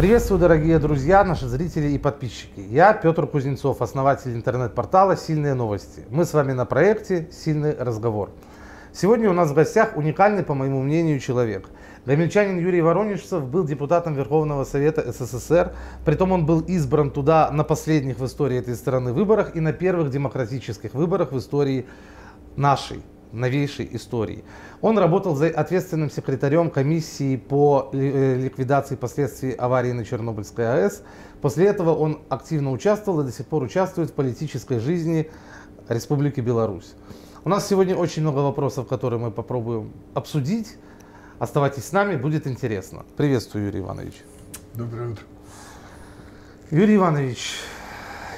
Приветствую, дорогие друзья, наши зрители и подписчики. Я Петр Кузнецов, основатель интернет-портала «Сильные новости». Мы с вами на проекте «Сильный разговор». Сегодня у нас в гостях уникальный, по моему мнению, человек. Гомельчанин Юрий Воронежцев был депутатом Верховного Совета СССР, притом он был избран туда на последних в истории этой страны выборах и на первых демократических выборах в истории нашей, новейшей истории. Он работал за ответственным секретарем комиссии по э, ликвидации последствий аварии на Чернобыльской АЭС. После этого он активно участвовал и до сих пор участвует в политической жизни Республики Беларусь. У нас сегодня очень много вопросов, которые мы попробуем обсудить. Оставайтесь с нами, будет интересно. Приветствую, Юрий Иванович. Доброе утро. Юрий Иванович,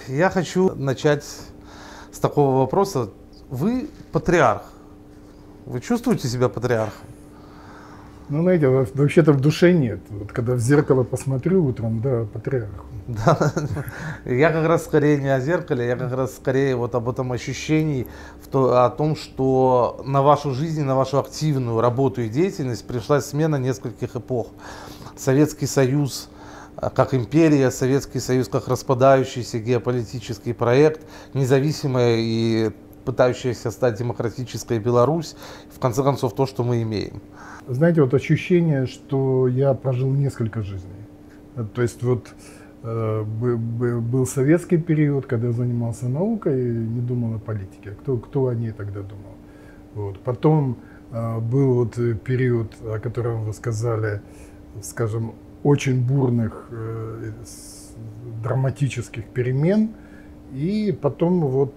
я хочу начать с такого вопроса. Вы патриарх. Вы чувствуете себя патриархом? Ну, знаете, вообще-то в душе нет. Вот когда в зеркало посмотрю утром, да, патриарх. Да, я как раз скорее не о зеркале, я как раз скорее вот об этом ощущении, о том, что на вашу жизнь, на вашу активную работу и деятельность пришла смена нескольких эпох. Советский Союз э, как империя, Советский Союз как распадающийся геополитический проект, независимая и пытающаяся стать демократической Беларусь, в конце концов то, что мы имеем. Знаете, вот ощущение, что я прожил несколько жизней. То есть вот э, был советский период, когда я занимался наукой и не думал о политике. Кто, кто о ней тогда думал? Вот. Потом э, был вот период, о котором вы сказали, скажем, очень бурных э, драматических перемен. И потом вот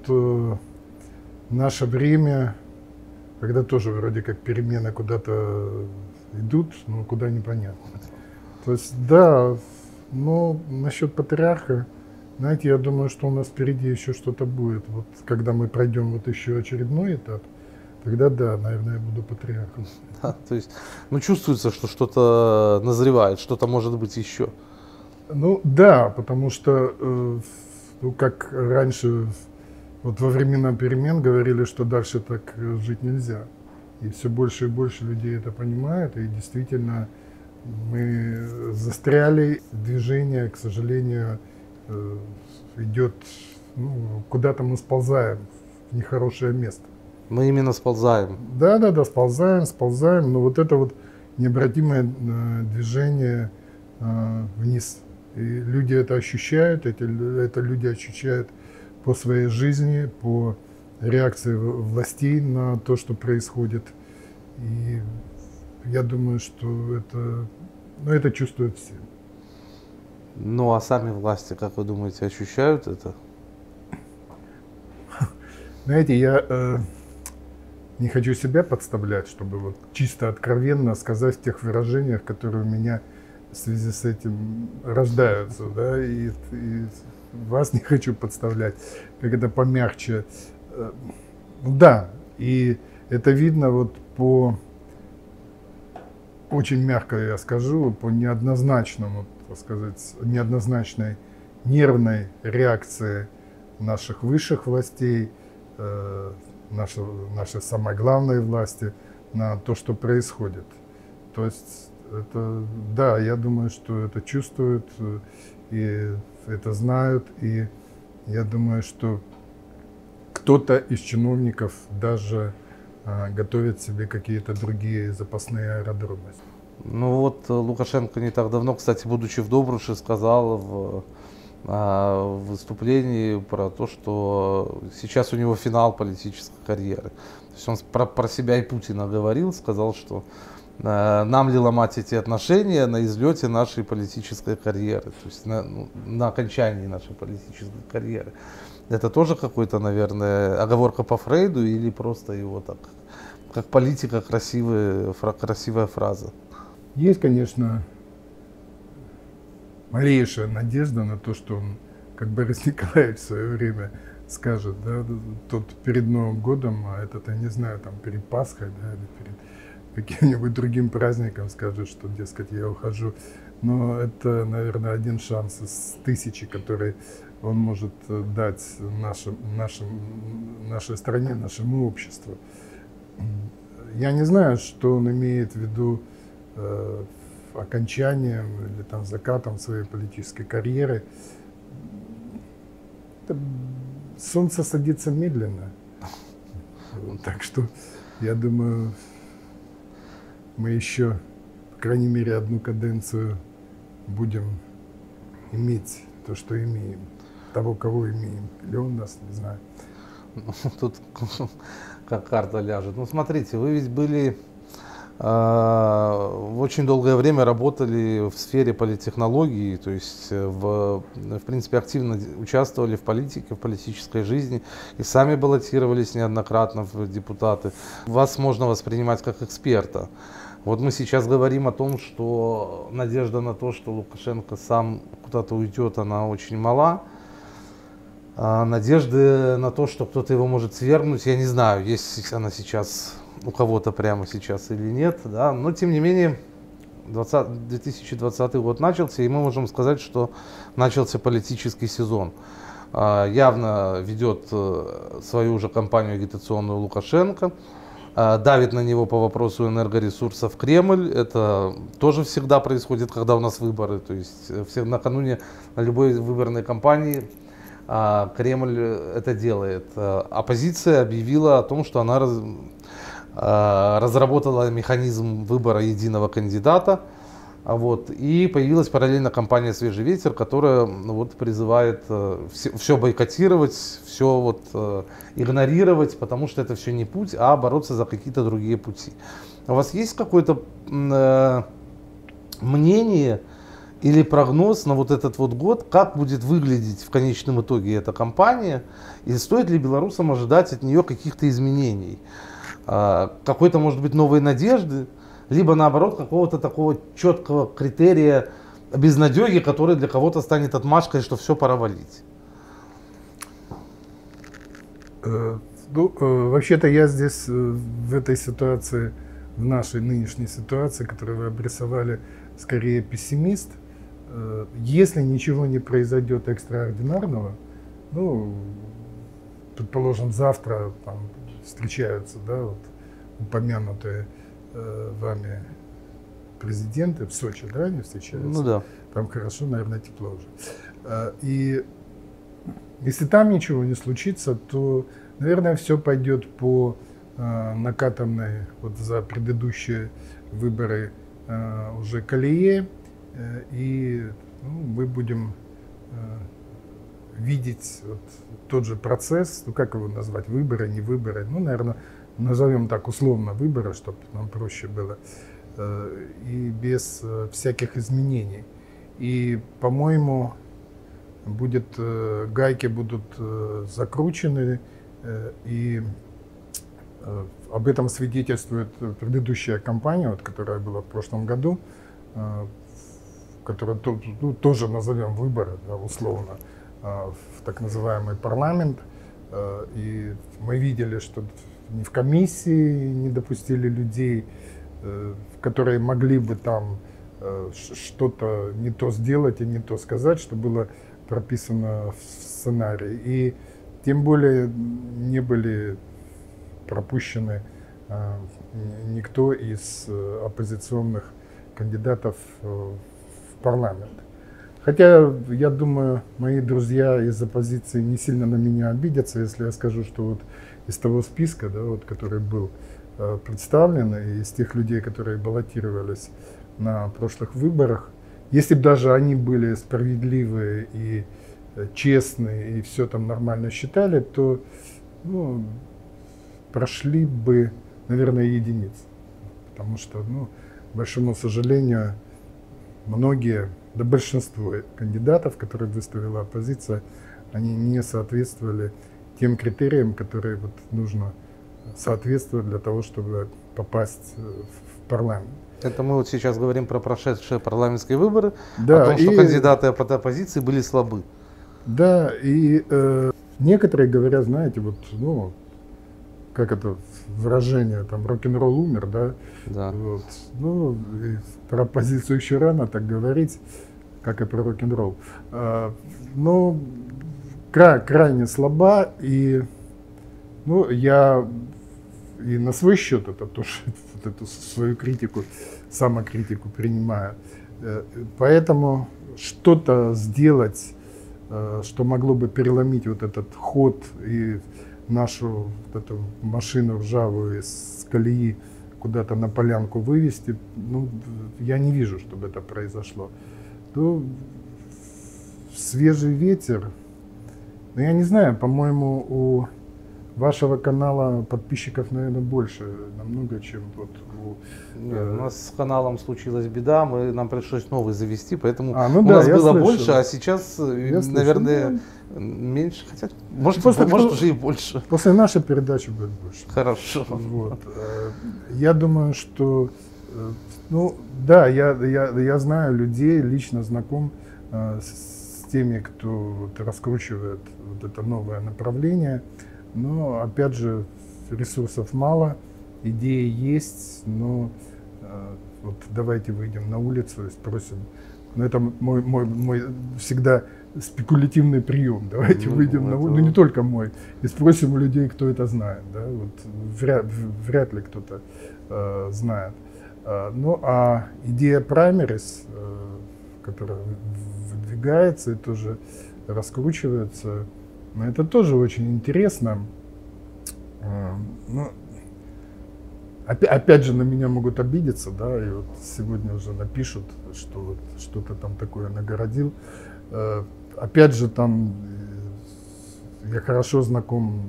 наше время, когда тоже вроде как перемены куда-то идут, но куда непонятно. То есть, да, но насчет патриарха, знаете, я думаю, что у нас впереди еще что-то будет. Вот когда мы пройдем вот еще очередной этап, тогда да, наверное, я буду патриархом. Да, то есть, ну чувствуется, что что-то назревает, что-то может быть еще. Ну да, потому что, э, ну как раньше вот во времена перемен говорили, что дальше так э, жить нельзя. И все больше и больше людей это понимают. И действительно мы застряли. Движение, к сожалению, э, идет, ну, куда-то мы сползаем в нехорошее место. Мы именно сползаем. Да, да, да, сползаем, сползаем. Но вот это вот необратимое э, движение вниз. И люди это ощущают, эти, это люди ощущают по своей жизни, по реакции властей на то, что происходит. И я думаю, что это, ну, это чувствуют все. Ну а сами власти, как вы думаете, ощущают это? Знаете, я э, не хочу себя подставлять, чтобы вот чисто откровенно сказать в тех выражениях, которые у меня в связи с этим рождаются, да, и, и вас не хочу подставлять, как это помягче. Э, да, и это видно вот по, очень мягко я скажу, по неоднозначному, так сказать, неоднозначной нервной реакции наших высших властей, э, нашей, нашей самой главной власти на то, что происходит. То есть это, да, я думаю, что это чувствуют э, и это знают, и я думаю, что кто-то из чиновников даже а, готовит себе какие-то другие запасные аэродромы. Ну вот э, Лукашенко не так давно, кстати, будучи в Добруше, сказал в, а, выступлении про то, что сейчас у него финал политической карьеры. То есть он про, про себя и Путина говорил, сказал, что нам ли ломать эти отношения на излете нашей политической карьеры, то есть на, ну, на окончании нашей политической карьеры. Это тоже какой-то, наверное, оговорка по Фрейду или просто его так, как политика, красивая, фра, красивая фраза? Есть, конечно, малейшая надежда на то, что он, как Борис Николаевич в свое время скажет, да, тот перед Новым годом, а этот, я не знаю, там перед Пасхой, да, или перед каким-нибудь другим праздником скажет, что, дескать, я ухожу. Но это, наверное, один шанс из тысячи, который он может э, дать нашим, нашим, нашей стране, нашему обществу. Я не знаю, что он имеет в виду э, окончанием или там закатом своей политической карьеры. Это солнце садится медленно. Так что я думаю, мы еще, по крайней мере, одну каденцию будем иметь то, что имеем. Того, кого имеем. Или он нас, не знаю. Тут как карта ляжет. Ну, смотрите, вы ведь были э, очень долгое время работали в сфере политтехнологии, то есть э, в, в принципе активно участвовали в политике, в политической жизни и сами баллотировались неоднократно в депутаты. Вас можно воспринимать как эксперта. Вот мы сейчас говорим о том, что надежда на то, что Лукашенко сам куда-то уйдет, она очень мала. А надежды на то, что кто-то его может свергнуть, я не знаю, есть она сейчас у кого-то прямо сейчас или нет. Да? Но тем не менее, 20, 2020 год начался, и мы можем сказать, что начался политический сезон. А, явно ведет э, свою уже кампанию агитационную Лукашенко. А, давит на него по вопросу энергоресурсов Кремль. Это тоже всегда происходит, когда у нас выборы. То есть э, все, накануне любой выборной кампании а, Кремль это делает. Э, оппозиция объявила о том, что она раз, разработала механизм выбора единого кандидата. Вот. И появилась параллельно компания «Свежий ветер», которая ну, вот, призывает э, все, все бойкотировать, все вот, э, игнорировать, потому что это все не путь, а бороться за какие-то другие пути. У вас есть какое-то э, мнение или прогноз на вот этот вот год, как будет выглядеть в конечном итоге эта компания, и стоит ли белорусам ожидать от нее каких-то изменений? Э, какой-то, может быть, новой надежды? Либо наоборот какого-то такого четкого критерия безнадеги, который для кого-то станет отмашкой, что все пора валить. Э, ну, э, вообще-то я здесь э, в этой ситуации, в нашей нынешней ситуации, которую вы обрисовали, скорее пессимист. Если ничего не произойдет экстраординарного, ну, предположим, завтра там встречаются, да, вот упомянутые э, вами президенты в Сочи, да, они встречаются? Ну да. Там хорошо, наверное, тепло уже. Э, и если там ничего не случится, то, наверное, все пойдет по э, накатанной вот за предыдущие выборы э, уже колее, э, и ну, мы будем видеть вот тот же процесс, ну как его назвать, выборы, не выборы, ну, наверное, назовем так условно, выбора, чтобы нам проще было, э, и без э, всяких изменений. И, по-моему, будет, э, гайки будут закручены, и об этом свидетельствует предыдущая кампания, вот, которая была в прошлом году, которая ну, тоже назовем выборы, да, условно, в так называемый парламент. И мы видели, что ни в комиссии не допустили людей, э, которые могли бы там э, что-то не то сделать и не то сказать, что было прописано в сценарии. И тем более не были пропущены э, никто из оппозиционных кандидатов в парламент. Хотя, я думаю, мои друзья из оппозиции не сильно на меня обидятся, если я скажу, что вот из того списка, да, вот, который был э, представлен, и из тех людей, которые баллотировались на прошлых выборах, если бы даже они были справедливые и э, честные, и все там нормально считали, то ну, прошли бы, наверное, единицы. Потому что, ну, большому сожалению, многие, да большинство кандидатов, которые выставила оппозиция, они не соответствовали тем критериям, которые вот нужно соответствовать для того, чтобы попасть э, в парламент. Это мы вот сейчас говорим про прошедшие парламентские выборы, да, о том, что и, кандидаты от оппозиции были слабы. Да, и э, некоторые говорят, знаете, вот, ну, как это выражение, там, рок-н-ролл умер, да? Да. Вот. Ну, про оппозицию еще рано так говорить, как и про рок-н-ролл. А, но кра крайне слаба, и ну, я и на свой счет это тоже вот эту свою критику самокритику принимаю. Поэтому что-то сделать, что могло бы переломить вот этот ход и нашу вот эту машину ржавую из колеи куда-то на полянку вывести, ну, я не вижу, чтобы это произошло. То свежий ветер, ну, я не знаю, по-моему, у вашего канала подписчиков, наверное, больше намного, чем вот у... Нет, э... у нас с каналом случилась беда, мы, нам пришлось новый завести, поэтому а, ну, у да, нас было слышал. больше, а сейчас, э, я наверное, слышал. меньше, хотя, может, После- может уже и больше. После нашей передачи будет больше. Хорошо. Вот. э, Я думаю, что, э, ну, да, я, я, я знаю людей, лично знаком э, с теми, кто вот раскручивает вот это новое направление. Но, опять же, ресурсов мало, идеи есть, но э, вот давайте выйдем на улицу и спросим. Но это мой, мой, мой всегда спекулятивный прием. Давайте Ну, выйдем на это- улицу, ну не только мой, и спросим у людей, кто это знает. Да? Вот вряд, вряд ли кто-то э, знает. А, ну а идея праймерис, э, которая выдвигается и тоже раскручивается, это тоже очень интересно. Э, ну, опя- опять же, на меня могут обидеться, да, и вот сегодня уже напишут, что вот что-то там такое нагородил. Э, Опять же, там э, я хорошо знаком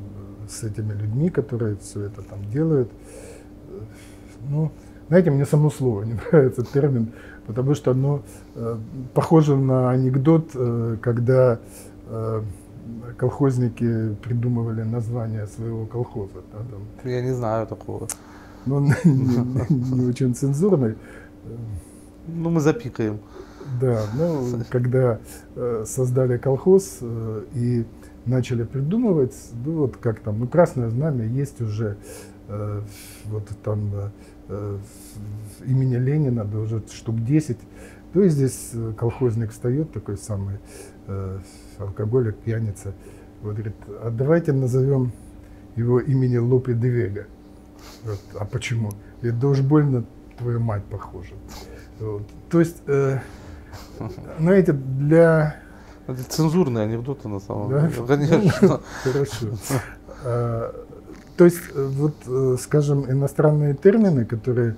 с этими людьми, которые все это там делают. Э, Ну, знаете, мне само слово не нравится, термин, потому что оно э, похоже на анекдот, э, когда э, колхозники придумывали название своего колхоза. да, там. Я не знаю такого. Ну, он не, не очень цензурный. Ну, мы запикаем. Да, ну, когда э, создали колхоз э, и начали придумывать, ну, вот как там, ну, Красное Знамя есть уже, э, вот там э, имени Ленина, да уже штук 10, то и здесь э, колхозник встает, такой самый э, алкоголик, пьяница, вот говорит, а давайте назовем его имени Лопе де Вега. Вот, а почему? Говорит, да уж больно твою мать похожа. Вот. То есть, э, знаете, для... Это цензурные анекдоты на самом Да? деле. Конечно. Хорошо. То есть, э, вот, э, скажем, иностранные термины, которые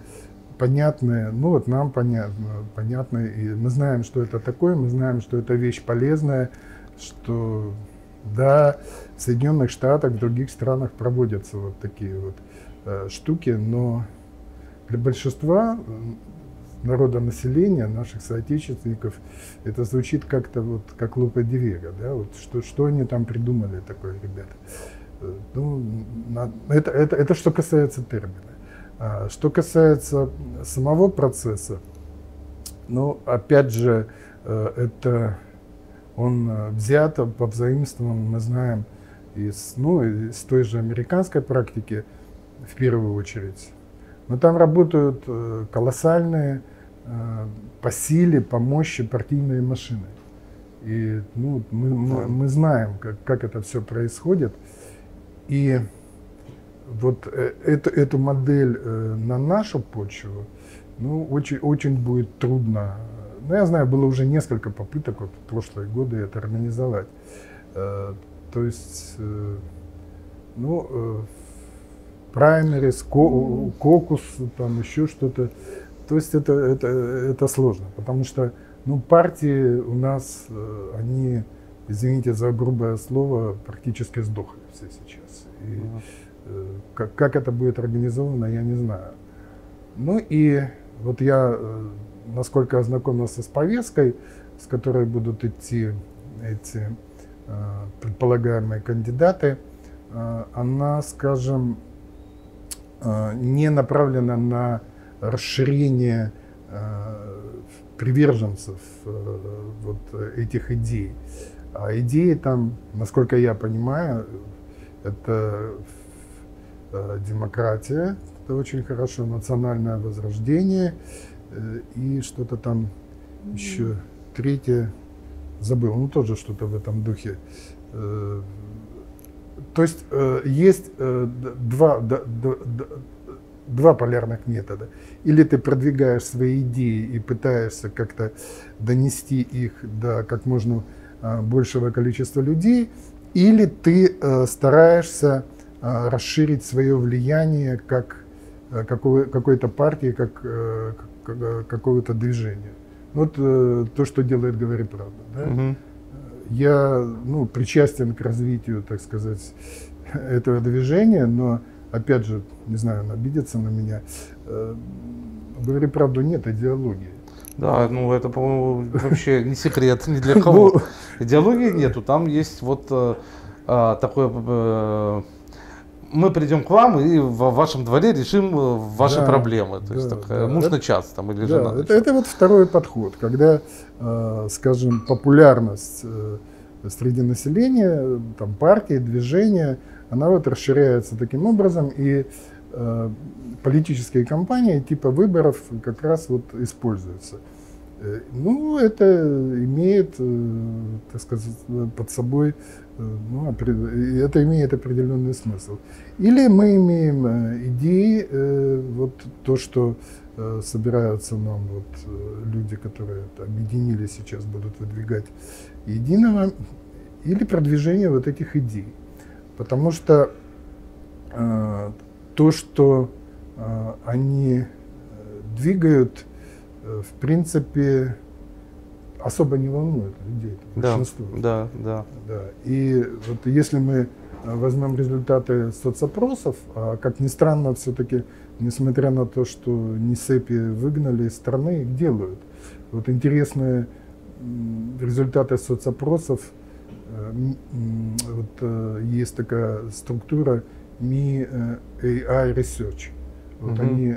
понятны, ну вот нам понятно, понятны, и мы знаем, что это такое, мы знаем, что это вещь полезная, что да, в Соединенных Штатах, в других странах проводятся вот такие вот э, штуки, но для большинства народа населения, наших соотечественников, это звучит как-то вот как Лупа Дивега, да, вот что, что они там придумали такое, ребята. Ну, это, это, это что касается термина. А что касается самого процесса, ну, опять же, э, это он э, взят, повзаимствован, мы знаем, из, ну, из той же американской практики в первую очередь. Но там работают э, колоссальные по силе, по мощи партийные машины. И ну, мы, мы, мы знаем, как, как это все происходит. И вот э, эту, эту модель э, на нашу почву, ну, очень, очень будет трудно. Ну, я знаю, было уже несколько попыток вот, в прошлые годы это организовать. Э, То есть, ну, праймерис, ко- кокус, там еще что-то. То есть это, это, это сложно, потому что ну, партии у нас, они, извините за грубое слово, практически сдохли все сейчас. И э, как, как это будет организовано, я не знаю. Ну и вот я, э, насколько ознакомился с повесткой, с которой будут идти эти э, предполагаемые кандидаты, э, она, скажем, э, не направлена на расширение приверженцев вот этих идей. А идеи там, насколько я понимаю, это э, демократия, это очень хорошо, национальное возрождение э, и что-то там еще третье забыл, ну тоже что-то в этом духе. Э, То есть есть два, два полярных метода. Или ты продвигаешь свои идеи и пытаешься как-то донести их до как можно большего количества людей, или ты а, стараешься а, расширить свое влияние как какой-то партии, как, как какого-то движения. Вот то, что делает «Говорит правда». Да? Угу. Я ну, причастен к развитию, так сказать, этого движения, но опять же, не знаю, он обидится на меня, э, говори правду, нет идеологии. Да, ну это, по-моему, вообще не секрет ни для кого. Идеологии нету, там есть вот э, э, такое... Э, мы придем к вам и в вашем дворе решим э, ваши да, проблемы. То да, есть такая, да. муж это, на час там или да, жена. Это, это вот второй подход, когда, э, скажем, популярность э, среди населения, там партии, движения, она вот расширяется таким образом, и э, политические кампании типа выборов как раз вот используются. Э, ну, это имеет, э, так сказать, под собой, э, ну, это имеет определенный смысл. Или мы имеем идеи, вот то, что собираются нам вот люди, которые объединились сейчас, будут выдвигать единого, или продвижение вот этих идей. Потому что то, что они двигают, в принципе, особо не волнует людей, большинство. Да, да, да. И вот если мы возьмем результаты соцопросов, а как ни странно, все-таки, несмотря на то, что НИСЭПи выгнали из страны, их делают. Вот интересные результаты соцопросов Э, вот э, есть такая структура Mi э, AI Research. Вот угу. они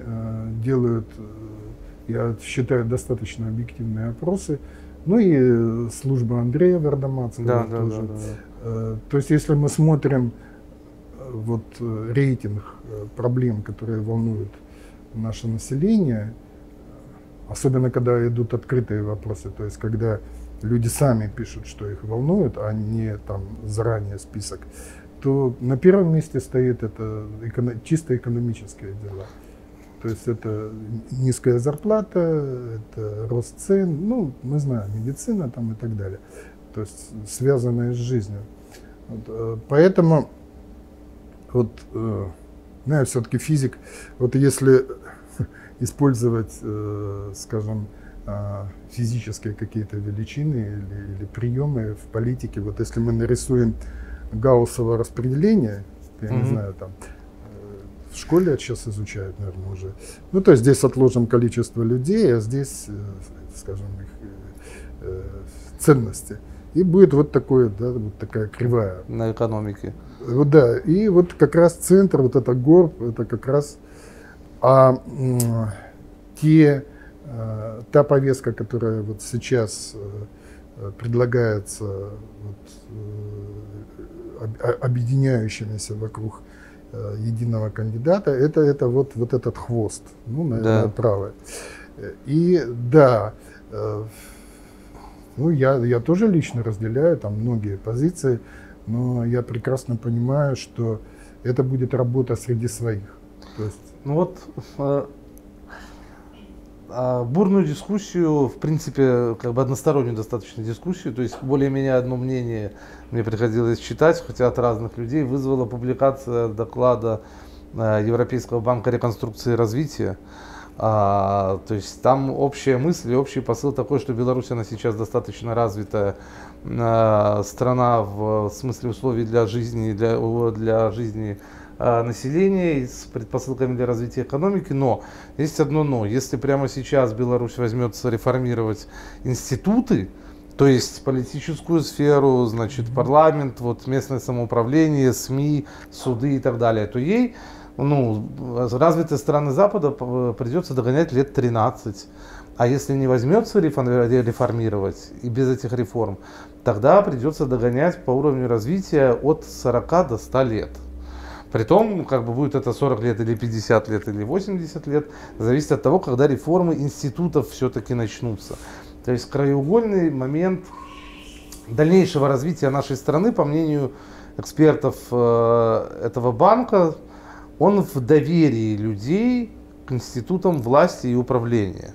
делают, я считаю, достаточно объективные опросы. Ну и служба Андрея Вардамацкого да, тоже. Да, да, да. То есть, если мы смотрим вот рейтинг проблем, которые волнуют наше население, особенно когда идут открытые вопросы, то есть когда люди сами пишут, что их волнует, а не там заранее список, то на первом месте стоит это эко чисто экономические дела. То есть это низкая зарплата, это рост цен, ну, мы знаем, медицина там и так далее. То есть связанные с жизнью. Вот, э, поэтому, вот, э, ну, я все-таки физик, вот если использовать, э, скажем, физические какие-то величины или, или приемы в политике. Вот если мы нарисуем гауссово распределение, я mm-hmm. не знаю, там в школе сейчас изучают, наверное, уже. Ну, то есть здесь отложим количество людей, а здесь, э, скажем, их э, ценности. И будет вот такое, да, вот такая кривая. На экономике. Вот да. И вот как раз центр, вот это горб, это как раз а, те Э, та повестка, которая вот сейчас э, предлагается вот, э, объединяющимися вокруг единого кандидата, это, это вот, вот этот хвост, ну, наверное, да. правый. И да, ну, я, я тоже лично разделяю там многие позиции, но я прекрасно понимаю, что это будет работа среди своих. То есть... Ну вот а бурную дискуссию, в принципе, как бы одностороннюю достаточно дискуссию, то есть более-менее одно мнение мне приходилось читать, хотя от разных людей, вызвала публикация доклада э, Европейского банка реконструкции и развития. А, то есть там общая мысль и общий посыл такой, что Беларусь, она сейчас достаточно развитая э, страна в смысле условий для жизни, для, для жизни населения с предпосылками для развития экономики. Но есть одно но. Если прямо сейчас Беларусь возьмется реформировать институты, то есть политическую сферу, значит, парламент, вот местное самоуправление, СМИ, суды и так далее, то ей, ну, развитые страны Запада придется догонять лет 13. А если не возьмется реформировать и без этих реформ, тогда придется догонять по уровню развития от 40 до 100 лет. Притом, как бы будет это 40 лет или 50 лет или 80 лет, зависит от того, когда реформы институтов все-таки начнутся. То есть краеугольный момент дальнейшего развития нашей страны, по мнению экспертов э, этого банка, он в доверии людей к институтам власти и управления.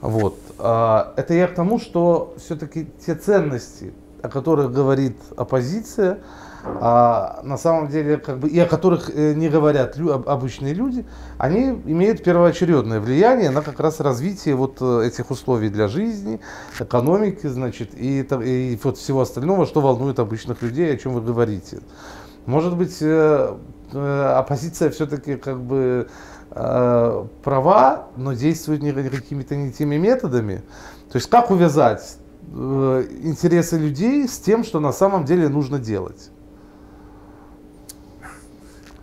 Вот. А, это я к тому, что все-таки те ценности, о которых говорит оппозиция, а на самом деле, как бы, и о которых э, не говорят лю, обычные люди, они имеют первоочередное влияние на как раз развитие вот э, этих условий для жизни, экономики, значит, и, и вот всего остального, что волнует обычных людей, о чем вы говорите. Может быть, э, оппозиция все-таки как бы права, но действует не какими-то не теми методами. То есть как увязать интересы людей с тем, что на самом деле нужно делать?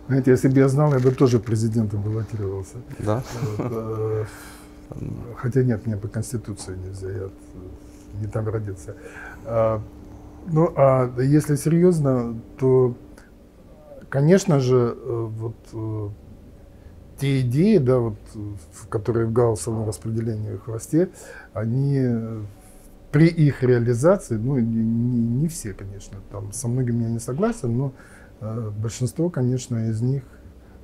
Знаете, если бы я знал, я бы тоже президентом баллотировался. Да? Э, хотя нет, мне по Конституции нельзя, я не там родился. А, ну, а если серьезно, то, конечно же, э, вот э, те идеи, да, вот, которые в Гауссовом распределении в хвосте, они при их реализации, ну, не, не все, конечно, там со многими я не согласен, но большинство, конечно, из них,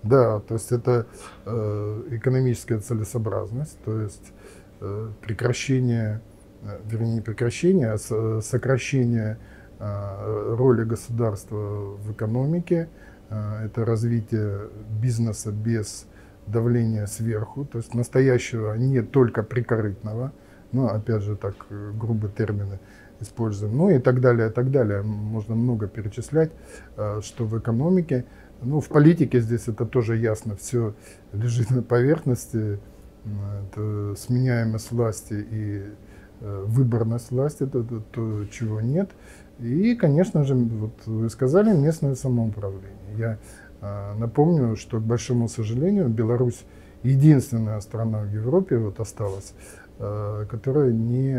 да, то есть это э, экономическая целесообразность, то есть э, прекращение, вернее, не прекращение, а сокращение роли государства в экономике, это развитие бизнеса без давления сверху, то есть настоящего не только прикорытного, но опять же так грубо термины, используем, ну и так далее, и так далее. Можно много перечислять, э, что в экономике, ну в политике здесь это тоже ясно, все лежит на поверхности, это сменяемость власти и э, выборность власти, это то, то, чего нет. И, конечно же, вот вы сказали, местное самоуправление. Я э, напомню, что, к большому сожалению, Беларусь единственная страна в Европе вот осталась, которая не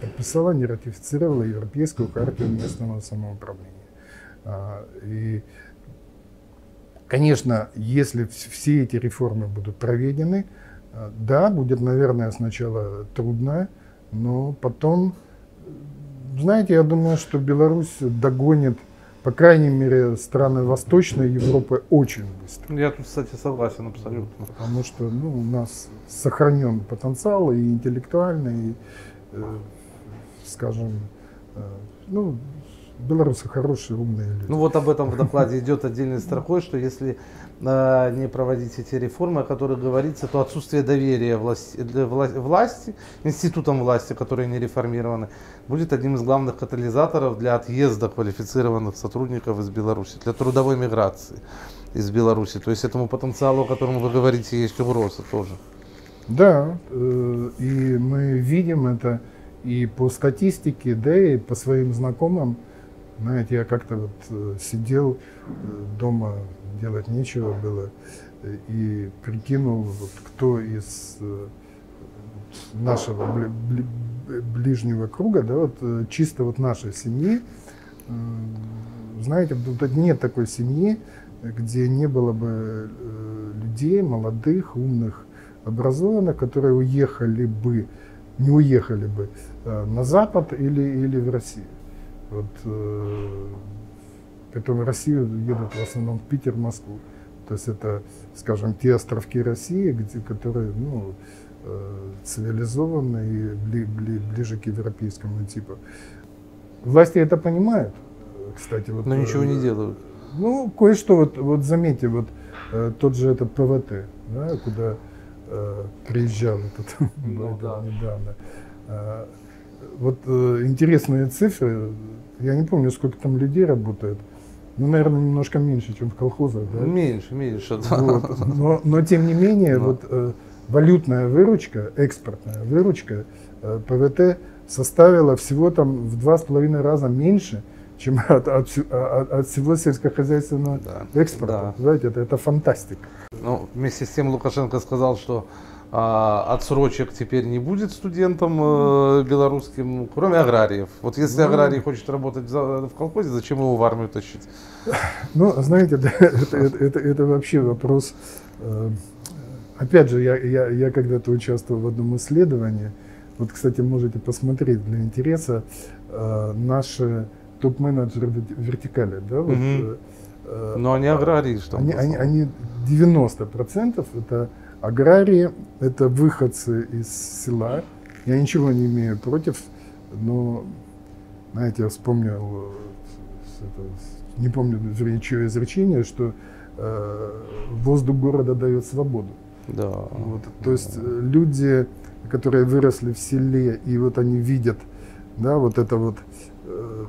подписала, не ратифицировала Европейскую хартию местного самоуправления. А, и, конечно, если все эти реформы будут проведены, а, да, будет, наверное, сначала трудно, но потом, знаете, я думаю, что Беларусь догонит, по крайней мере, страны Восточной Европы очень быстро. Я тут, кстати, согласен абсолютно. Потому что ну, у нас сохранен потенциал и интеллектуальный, и, э, скажем, э, ну, белорусы хорошие, умные люди. Ну вот об этом в докладе идет отдельной строкой, что если э, не проводить эти реформы, о которых говорится, то отсутствие доверия власти, власти, институтам власти, которые не реформированы, будет одним из главных катализаторов для отъезда квалифицированных сотрудников из Беларуси, для трудовой миграции из Беларуси. То есть этому потенциалу, о котором вы говорите, есть угроза тоже. Да, э, и мы видим это и по статистике, да и по своим знакомым, знаете, я как-то вот э, сидел э, дома, делать нечего было, и прикинул, вот, кто из э, нашего ближнего круга, да, вот чисто вот нашей семьи, знаете, вот нет такой семьи, где не было бы людей молодых, умных, образованных, которые уехали бы не уехали бы э, на Запад или, или в Россию. Вот, э, притом в Россию едут в основном в Питер, Москву. То есть это, скажем, те островки России, где, которые ну, э, цивилизованы и бли, бли, ближе к европейскому типу. Власти это понимают, кстати. Вот, Но ничего не делают. Ну, кое-что, вот, вот заметьте, вот тот же этот ПВТ, да, куда э, приезжал этот, ну, да. недавно. Э, вот э, интересные цифры, я не помню, сколько там людей работает, ну, наверное, немножко меньше, чем в колхозах, да? Меньше, меньше, да. Вот. Но, но тем не менее, но. вот э, валютная выручка, экспортная выручка э, ПВТ составила всего там в два с половиной раза меньше, чем от, от, от, от всего сельскохозяйственного да. экспорта. Да. Знаете, это, это фантастика. Ну, вместе с тем Лукашенко сказал, что а, отсрочек теперь не будет студентам э, белорусским, кроме аграриев. Вот если ну, аграрий хочет работать в, в колхозе, зачем его в армию тащить? Ну, знаете, это, это, это, это вообще вопрос. Э, опять же, я, я, я когда-то участвовал в одном исследовании. Вот, кстати, можете посмотреть для интереса э, наши топ-менеджеры вертикали. Да, вот, угу э, Но они аграрии, что они, они, они 90% это аграрии, это выходцы из села. Я ничего не имею против, но, знаете, я вспомнил, это, не помню, чье изречение, что э, воздух города дает свободу. Да. Вот, то есть э, люди, которые выросли в селе, и вот они видят, да, вот это вот э,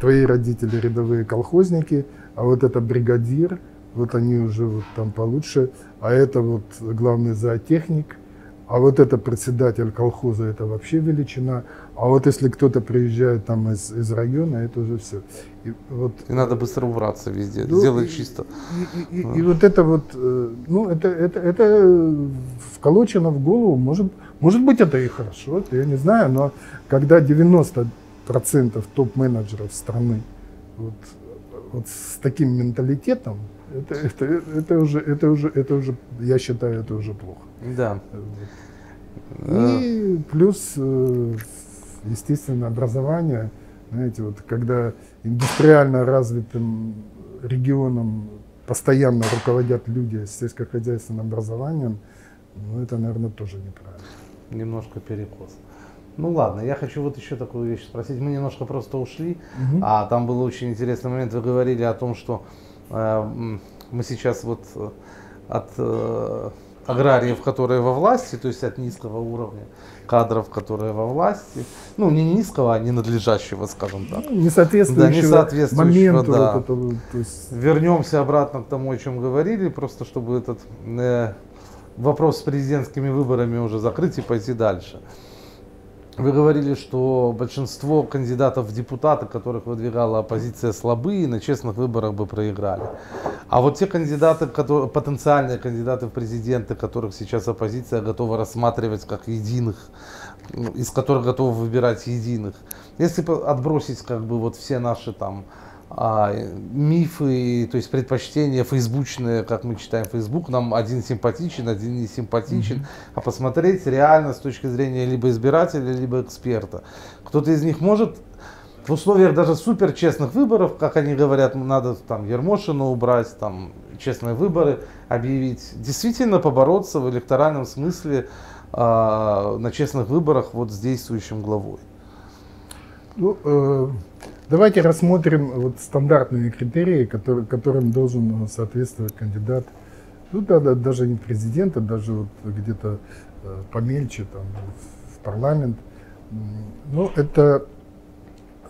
твои родители рядовые колхозники, а вот это бригадир, вот они уже вот там получше, а это вот главный зоотехник, а вот это председатель колхоза, это вообще величина. А вот если кто-то приезжает там из, из района, это уже все. И, вот, и надо быстро убраться везде, ну, сделать и, чисто. И, и, и, и вот это вот, э, ну, это, это, это вколочено в голову. Может, может быть, это и хорошо, я не знаю, но когда 90% топ-менеджеров страны вот, вот с таким менталитетом, это, это, это, уже, это, уже, это уже, я считаю, это уже плохо. Да. И плюс, э, естественно, образование. Знаете, вот когда индустриально развитым регионом постоянно руководят люди с сельскохозяйственным образованием, ну это, наверное, тоже неправильно. Немножко перекос. Ну ладно, я хочу вот еще такую вещь спросить. Мы немножко просто ушли, угу. а там был очень интересный момент. Вы говорили о том, что э, мы сейчас вот э, от э, аграриев, которые во власти, то есть от низкого уровня кадров, которые во власти, ну не низкого, а не надлежащего, скажем так. Ну, не соответствующего, да, не соответствующего моменту. Да. Вот этого, то есть... Вернемся обратно к тому, о чем говорили, просто чтобы этот э, вопрос с президентскими выборами уже закрыть и пойти дальше. Вы говорили, что большинство кандидатов в депутаты, которых выдвигала оппозиция, слабые, на честных выборах бы проиграли. А вот те кандидаты, которые, потенциальные кандидаты в президенты, которых сейчас оппозиция готова рассматривать как единых, из которых готова выбирать единых, если отбросить как бы вот все наши там а, мифы, то есть предпочтения фейсбучные, как мы читаем Facebook, нам один симпатичен, один не симпатичен, mm-hmm. а посмотреть реально с точки зрения либо избирателя, либо эксперта. Кто-то из них может в условиях даже супер честных выборов, как они говорят, надо там Ермошина убрать, там честные выборы объявить, действительно побороться в электоральном смысле э, на честных выборах вот с действующим главой. Ну, э, Давайте рассмотрим вот стандартные критерии, которые, которым должен соответствовать кандидат. Ну да, да, даже не президент, а даже вот где-то э, помельче, там, в парламент. Ну, это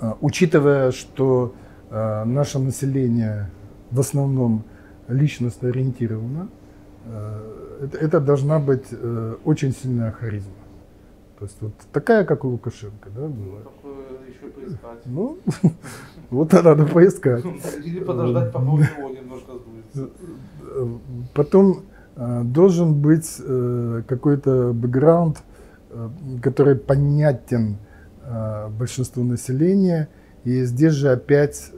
э, учитывая, что э, наше население в основном личностно ориентировано, э, это, должна быть э, очень сильная харизма. То есть вот такая, как у Лукашенко, да, была поискать. Ну, вот надо поискать. Или подождать, пока у него немножко сдуется. Потом э, должен быть э, какой-то бэкграунд, э, который понятен большинству населения. И здесь же опять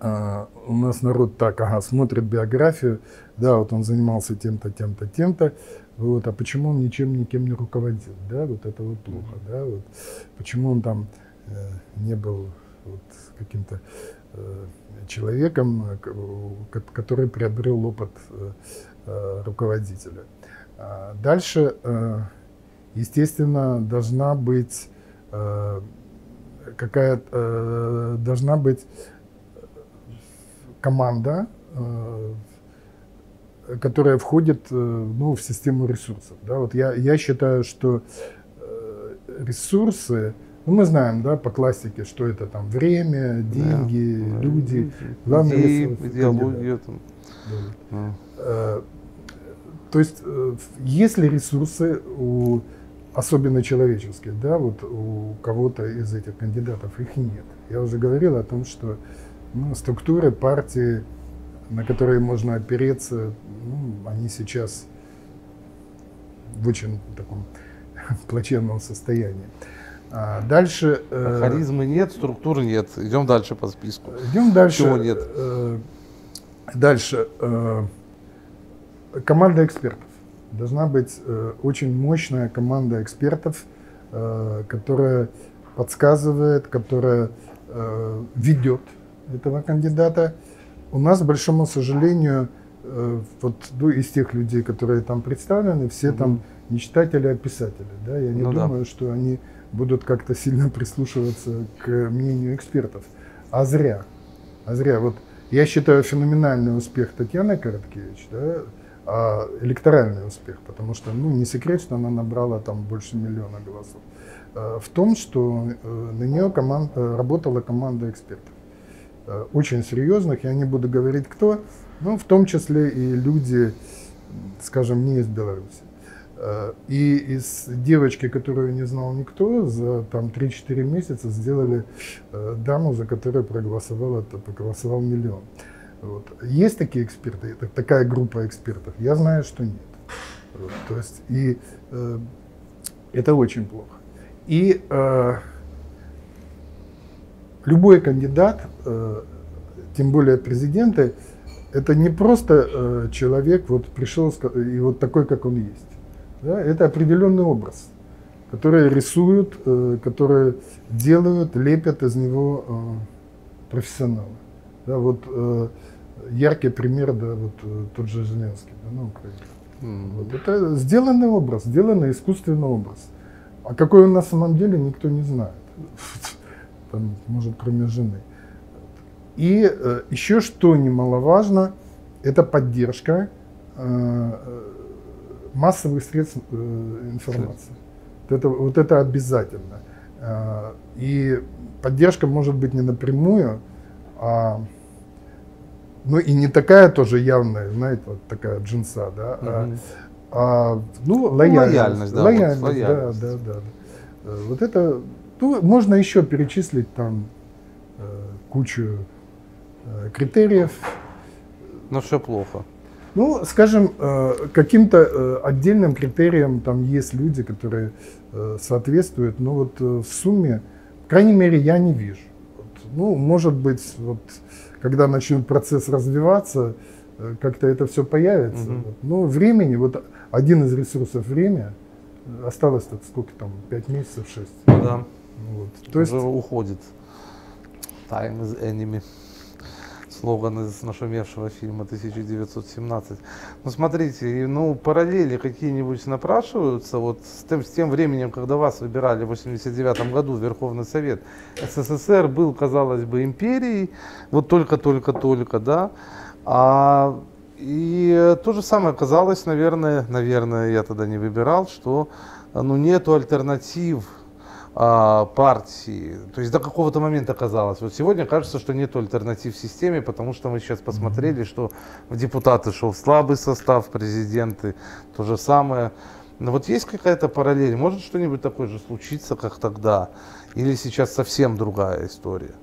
у нас народ так, ага, смотрит биографию, да, вот он занимался тем-то, тем-то, тем-то, вот, а почему он ничем никем не руководил, да, вот это вот плохо, да, вот, почему он там не был вот каким-то э, человеком, э, который приобрел опыт руководителя. А дальше, естественно, должна быть какая должна быть команда, которая входит ну, в систему ресурсов. Да? Вот я, я считаю, что ресурсы ну, мы знаем, да, по классике, что это там время, деньги, да, люди. Главное, Идеи, идеология. Там. Да. Да. То есть, э, если ресурсы у особенно человеческие, да, вот у кого-то из этих кандидатов их нет. Я уже говорил о том, что ну, структуры партии, на которые можно опереться, ну, они сейчас в очень таком плачевном состоянии. А дальше... Э, Харизмы нет, структуры нет. Идем дальше по списку. Идем дальше. Чего нет? Э, дальше. Э, команда экспертов. Должна быть э, очень мощная команда экспертов, э, которая подсказывает, которая э, ведет этого кандидата. у нас, к большому сожалению, э, вот ну, из тех людей, которые там представлены, все угу. там не читатели, а писатели. Да? Я не ну, думаю, да. что они будут как-то сильно прислушиваться к мнению экспертов. А зря. А зря. Вот я считаю феноменальный успех Татьяны Короткевич, да, а электоральный успех, потому что, ну, не секрет, что она набрала там больше миллиона голосов, э, в том, что э, на нее команд, э, работала команда экспертов. Очень серьезных, я не буду говорить кто, но в том числе и люди, скажем, не из Беларуси. И из девочки, которую не знал никто, за там 3-4 месяца сделали даму, за которую проголосовал, проголосовал миллион. Вот. Есть такие эксперты, такая группа экспертов? Я знаю, что нет. Вот. То есть, и э, это очень плохо. И э, любой кандидат, э, тем более президенты, это не просто э, человек вот пришел и вот такой, как он есть. Да? Это определенный образ, который рисуют, э, которые делают, лепят из него э, профессионала. Да, вот э, яркий пример, да, вот э, тот же Зеленский, да, на Украине. Mm-hmm. Вот, это сделанный образ, сделанный искусственный образ. А какой он на самом деле, никто не знает. Там, может, кроме жены. И э, еще что немаловажно, это поддержка э, массовых средств э, информации. Вот это, вот это обязательно. Э, и поддержка может быть не напрямую, а ну и не такая тоже явная, знаете, вот такая джинса, да, угу. а, а, ну, лояльность. Лояльность, да. Лояльность, вот, лояльность. Да, да, да, да. Вот это, ну, можно еще перечислить там э, кучу э, критериев. Но все плохо. Ну, скажем, э, каким-то э, отдельным критериям там есть люди, которые э, соответствуют, но вот в сумме, по крайней мере, я не вижу. Ну, может быть, вот когда начнет процесс развиваться, как-то это все появится. Угу. Но времени, вот один из ресурсов время, осталось так сколько там, 5 месяцев, 6. Да. Вот. То есть Уже уходит. Time is enemy слоган из нашумевшего фильма 1917. Ну, смотрите, ну, параллели какие-нибудь напрашиваются вот с тем, с тем временем, когда вас выбирали в 89 году в Верховный Совет. СССР был, казалось бы, империей, вот только-только-только, да, а и то же самое казалось, наверное, наверное, я тогда не выбирал, что ну, нету альтернатив партии. То есть до какого-то момента казалось. Вот сегодня кажется, что нет альтернатив системе, потому что мы сейчас посмотрели, что в депутаты шел слабый состав, президенты то же самое. Но вот есть какая-то параллель? Может что-нибудь такое же случиться, как тогда? Или сейчас совсем другая история?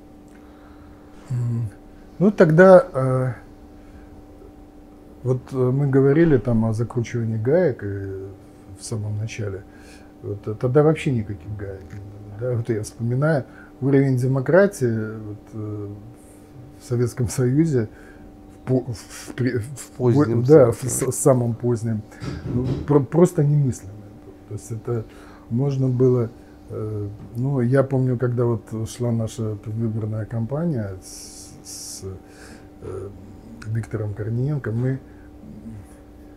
Ну тогда э, вот э, мы говорили там о закручивании гаек э, в самом начале. Вот, а тогда вообще никаких гаек. Да, вот я вспоминаю уровень демократии вот, э, в Советском Союзе в, в, в, в позднем, да, в, в самом позднем, ну, про, просто немыслимо. То есть это можно было, э, ну, я помню, когда вот шла наша предвыборная кампания с, с э, Виктором Корниенко, мы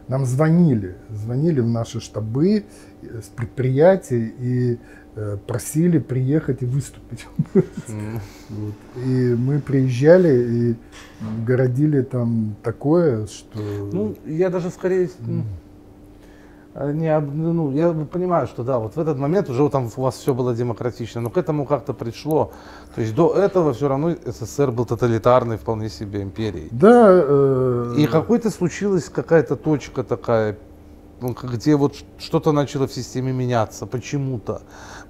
нам звонили, звонили в наши штабы с предприятий и э, просили приехать и выступить. Mm. вот. И мы приезжали и городили там такое, что... Ну, я даже скорее... Mm. Не, ну, я понимаю, что да, вот в этот момент уже там у вас все было демократично, но к этому как-то пришло. То есть до этого все равно СССР был тоталитарной вполне себе империей. Да. Э... И какой-то случилась какая-то точка такая ну, где вот что-то начало в системе меняться почему-то.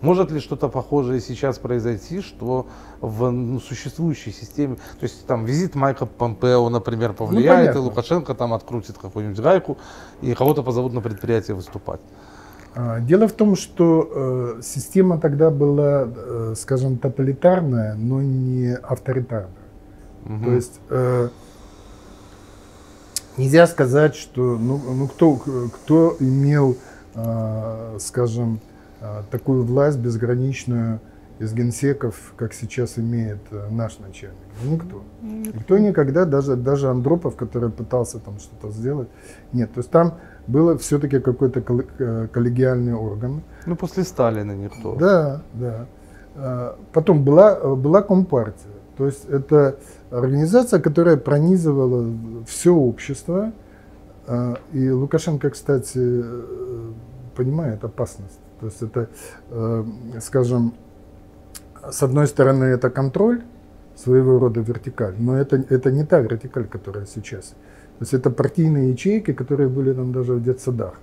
Может ли что-то похожее сейчас произойти, что в ну, существующей системе, то есть там визит Майка Помпео, например, повлияет, ну, и Лукашенко там открутит какую-нибудь гайку, и кого-то позовут на предприятие выступать? А, дело в том, что э, система тогда была, э, скажем, тоталитарная, но не авторитарная. Угу. То есть э, нельзя сказать, что ну, ну кто, кто имел, э, скажем, э, такую власть безграничную из генсеков, как сейчас имеет э, наш начальник? Никто. Никто никогда, даже, даже Андропов, который пытался там что-то сделать, нет. То есть там было все-таки какой-то э, коллегиальный орган. Ну, после Сталина никто. Да, да. А, потом была, была Компартия. То есть это организация, которая пронизывала все общество. А, и Лукашенко, кстати, э, понимает опасность. То есть это, э, скажем, с одной стороны, это контроль, своего рода вертикаль, но это, это не та вертикаль, которая сейчас. То есть это партийные ячейки, которые были там даже в детсадах,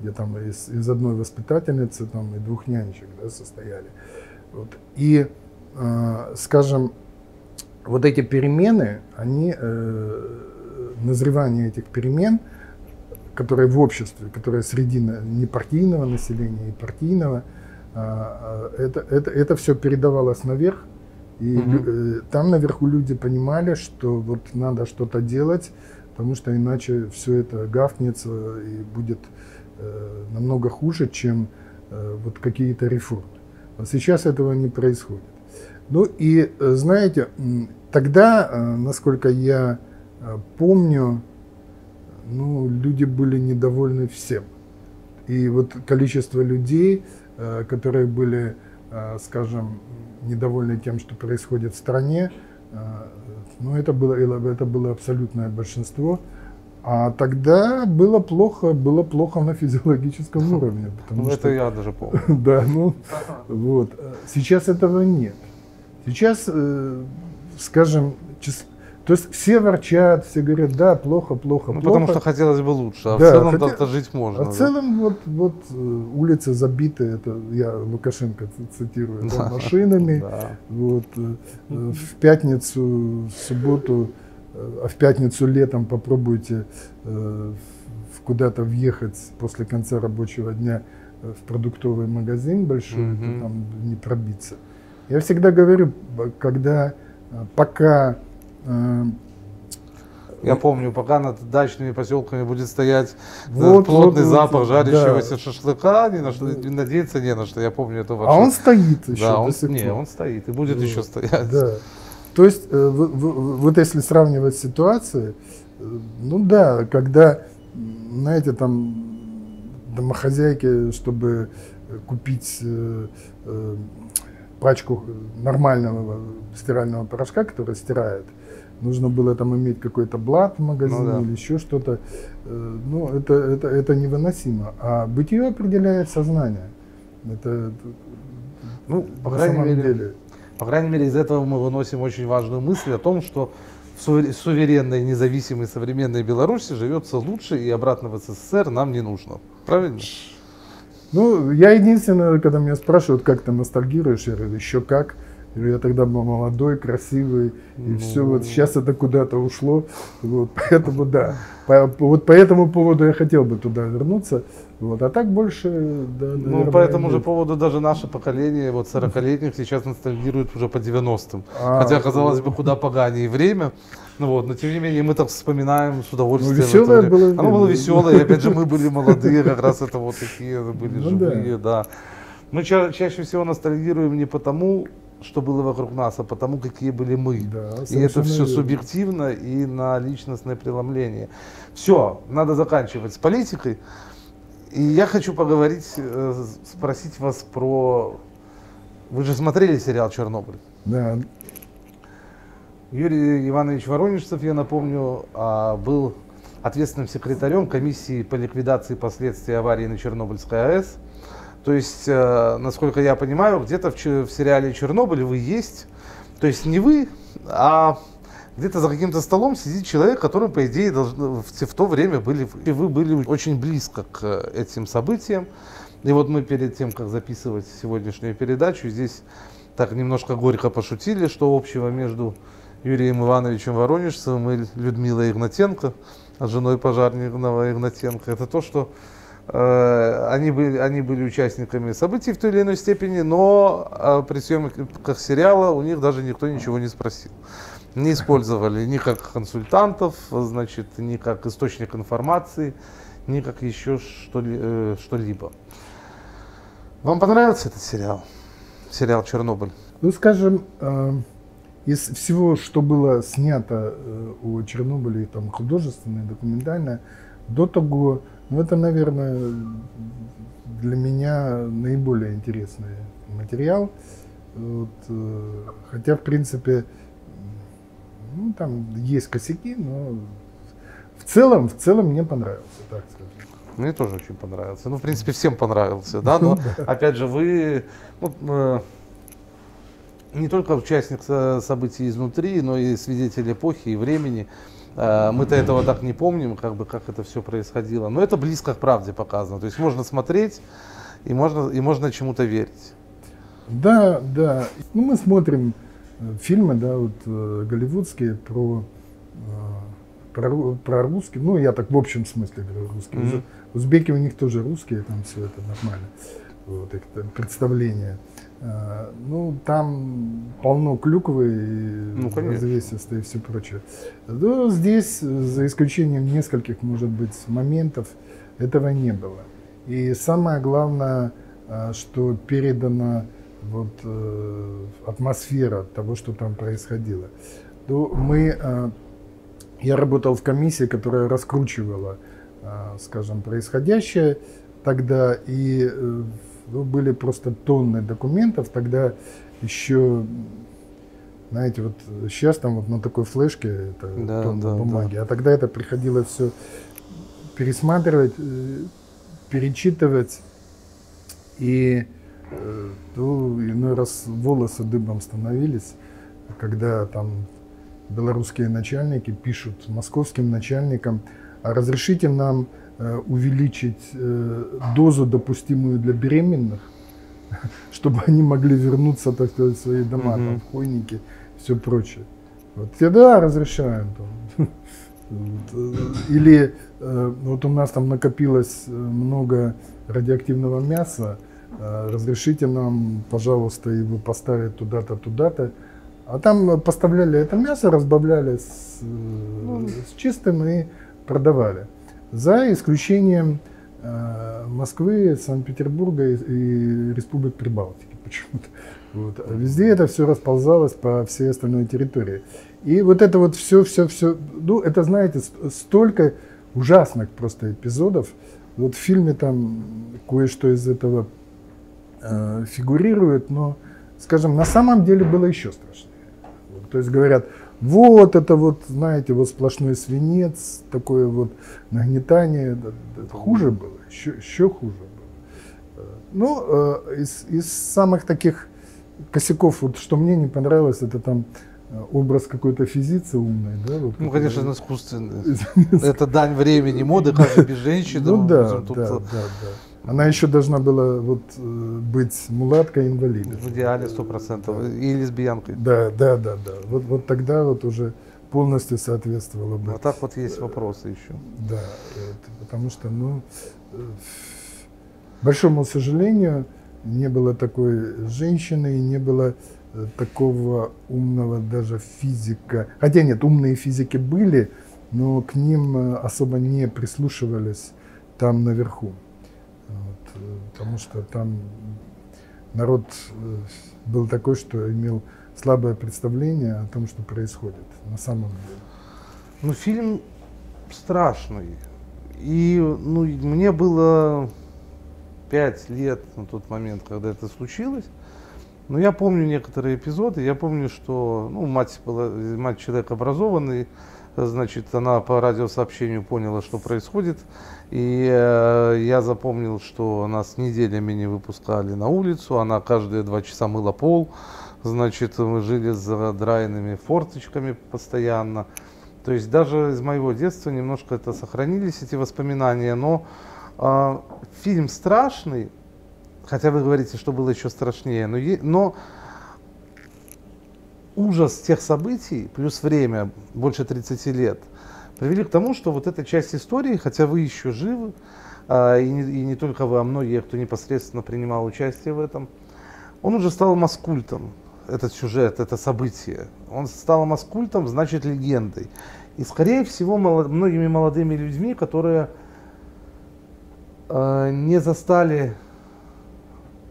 где там из, из одной воспитательницы там, и двух нянечек да, состояли. Вот. И, э, скажем, вот эти перемены, они, э, назревание этих перемен, которые в обществе, которые среди непартийного населения и партийного, э, это, это, это все передавалось наверх, и угу. там наверху люди понимали, что вот надо что-то делать, потому что иначе все это гафнется и будет э, намного хуже, чем э, вот какие-то реформы. А сейчас этого не происходит. Ну и знаете, тогда, насколько я помню, ну, люди были недовольны всем. И вот количество людей, э, которые были, э, скажем, недовольны тем, что происходит в стране, э, ну, это было, это было абсолютное большинство. А тогда было плохо, было плохо на физиологическом уровне. Потому ну, что, это я даже помню. Да, ну, вот. Сейчас этого нет. Сейчас, скажем, то есть все ворчат, все говорят, да, плохо, плохо, ну, плохо. Потому что хотелось бы лучше, а да, в целом хотя... жить можно. А в целом вот, вот э, улицы забиты, это я Лукашенко цитирую, да, машинами. Да. Вот, э, в пятницу, в субботу, а в пятницу летом попробуйте куда-то въехать после конца рабочего дня в продуктовый магазин большой, mm-hmm. там не пробиться. Я всегда говорю, когда пока Э, Я помню, пока над дачными поселками будет стоять вот, плотный вот, запах вот, жарящегося да. шашлыка, ни на что надеяться не на что. Я помню это вообще. А он стоит еще. Да, он, не, он стоит и будет вот. еще стоять. Да. То есть, э, вот если сравнивать ситуации, э, ну да, когда, знаете, там домохозяйки, чтобы купить пачку нормального стирального порошка, который стирает, нужно было там иметь какой-то блат в магазине ну, да. или еще что-то. Э, ну, это, это, это невыносимо. А бытие определяет сознание. Это, ну, по крайней мере, деле. По крайней мере, из этого мы выносим очень важную мысль о том, что в суверенной, независимой, современной Беларуси живется лучше, и обратно в СССР нам не нужно. Правильно? Ну, я единственное, когда меня спрашивают, как ты ностальгируешь, я говорю, еще как. Я тогда был молодой, красивый, и ну... все, вот сейчас это куда-то ушло. Вот, поэтому да. По, вот по этому поводу я хотел бы туда вернуться. Вот, а так больше, да, наверное, Ну, по этому же поводу даже наше поколение, вот 40-летних, сейчас ностальгирует уже по 90-м. А, Хотя, казалось бы, куда поганее время. Ну вот, но тем не менее мы так вспоминаем с удовольствием. Ну, веселое было. Оно было веселое, и опять же мы были молодые, как раз это вот такие были ну, живые, да. да. Мы ча- чаще всего ностальгируем не потому, что было вокруг нас, а потому, какие были мы. Да, и это все верно. субъективно и на личностное преломление. Все, надо заканчивать с политикой. И я хочу поговорить, э, спросить вас про... Вы же смотрели сериал «Чернобыль»? Да. Юрий Иванович Воронежцев, я напомню, а, был ответственным секретарем комиссии по ликвидации последствий аварии на Чернобыльской АЭС. То есть, э, насколько я понимаю, где-то в, сериале «Чернобыль» вы есть. То есть не вы, а где-то за каким-то столом сидит человек, который, по идее, в, в то время были, и вы были очень близко к этим событиям. И вот мы перед тем, как записывать сегодняшнюю передачу, здесь так немножко горько пошутили, что общего между Юрием Ивановичем Воронежцевым и Людмилой Игнатенко, женой пожарного Игнатенко, это то, что они были, они были участниками событий в той или иной степени, но э, при съемках сериала у них даже никто ничего не спросил. Не использовали ни как консультантов, значит, ни как источник информации, ни как еще э, что-либо. Вам понравился этот сериал? Сериал «Чернобыль»? Ну, скажем, э, из всего, что было снято э, о Чернобыле, там художественное, документальное, до того, ну, это, наверное, для меня наиболее интересный материал. Вот, э, хотя, в принципе, ну, там есть косяки, но в целом, в целом мне понравился, так скажем. Мне тоже очень понравился. Ну, в принципе, всем понравился, да, но, опять же, вы ну, э, не только участник событий изнутри, но и свидетель эпохи и времени. Э, мы-то этого так не помним, как бы, как это все происходило. Но это близко к правде показано. То есть можно смотреть и можно, и можно чему-то верить. Да, да. Ну, мы смотрим э, фильмы, да, вот э, голливудские про, про, про русские. Ну, я так в общем смысле говорю русские. Mm-hmm. Узбеки у них тоже русские, там все это нормально. Вот их представление. А, ну, там полно клюквы ну, развесистой и все прочее. Но здесь, за исключением нескольких, может быть, моментов, этого не было. И самое главное, а, что передана вот, э, атмосфера того, что там происходило. То мы, а, я работал в комиссии, которая раскручивала скажем, происходящее тогда, и э, ну, были просто тонны документов, тогда еще, знаете, вот сейчас там вот на такой флешке это да, тонна да, бумаги, да. а тогда это приходилось все пересматривать, э, перечитывать, и э, ну, иной раз волосы дыбом становились, когда там белорусские начальники пишут московским начальникам, а разрешите нам увеличить э, дозу, допустимую для беременных, чтобы они могли вернуться, так сказать, в свои дома, угу. там, в хойники, все прочее. Вот, я, да, разрешаем. Там. Э, или вот у нас там накопилось много радиоактивного мяса, разрешите нам, пожалуйста, его поставить туда-то, туда-то. А там поставляли это мясо, разбавляли с, ну, с чистым и продавали. За исключением э, Москвы, Санкт-Петербурга и, и Республик Прибалтики почему-то. Вот. А везде это все расползалось по всей остальной территории. И вот это вот все, все, все, ну, это, знаете, столько ужасных просто эпизодов. Вот в фильме там кое-что из этого э, фигурирует, но, скажем, на самом деле было еще страшнее. Вот, то есть говорят, вот это вот, знаете, вот сплошной свинец, такое вот нагнетание. Хуже было, еще, еще хуже было. Ну, э, из, из самых таких косяков, вот, что мне не понравилось, это там э, образ какой-то физицы умной, да? Вот, ну, конечно, он искусственный. Это дань времени, моды, как без женщины. Ну да, да, да, да. Она еще должна была вот э, быть мулаткой инвалидом. В идеале сто процентов. И лесбиянкой. Да, да, да, да. Вот, вот тогда вот уже полностью соответствовало бы. А так вот есть вопросы еще. Да, вот, потому что, ну, э, большому сожалению, не было такой женщины, не было э, такого умного даже физика. Хотя нет, умные физики были, но к ним особо не прислушивались там наверху потому что там народ э, был такой, что имел слабое представление о том, что происходит на самом деле. Ну, фильм страшный. И ну, мне было пять лет на тот момент, когда это случилось. Но я помню некоторые эпизоды. Я помню, что ну, мать была мать человек образованный, значит, она по радиосообщению поняла, что происходит. И э, я запомнил, что нас неделями не выпускали на улицу, она каждые два часа мыла пол, значит, мы жили с задраенными форточками постоянно. То есть даже из моего детства немножко это сохранились, эти воспоминания, но э, фильм страшный, хотя вы говорите, что было еще страшнее, но, но ужас тех событий плюс время, больше 30 лет, привели к тому, что вот эта часть истории, хотя вы еще живы, а, и, не, и не только вы, а многие, кто непосредственно принимал участие в этом, он уже стал маскультом, этот сюжет, это событие. Он стал маскультом, значит легендой. И скорее всего молод, многими молодыми людьми, которые э, не застали